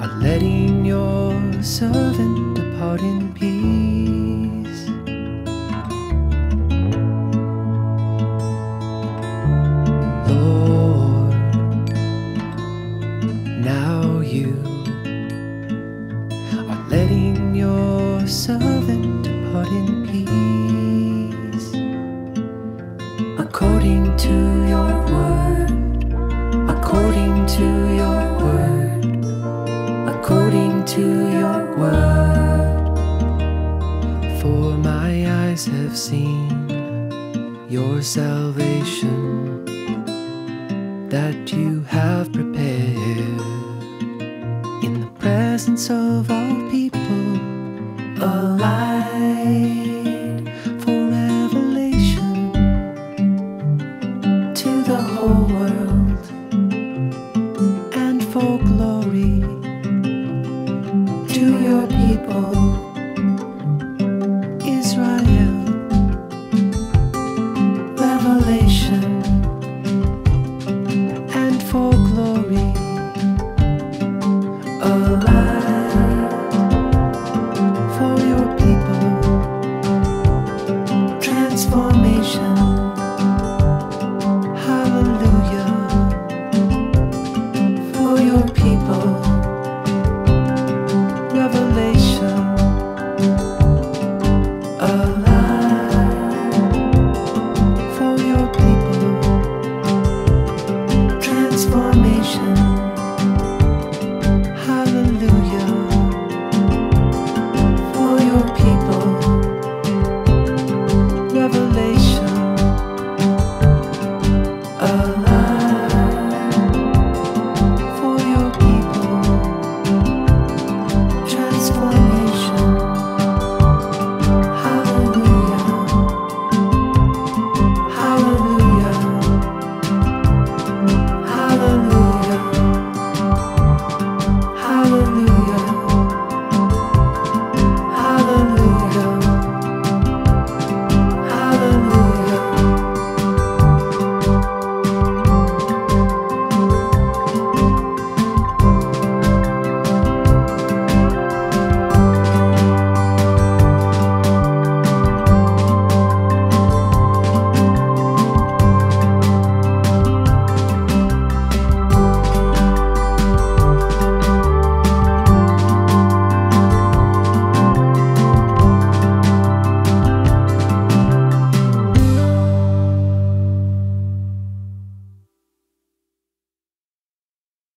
are letting your servant depart in peace. Lord, now you are letting your servant depart in peace. According to your word, according to your word to your word. For my eyes have seen your salvation that you have prepared in the presence of all people, a light for revelation to the whole world. to your people.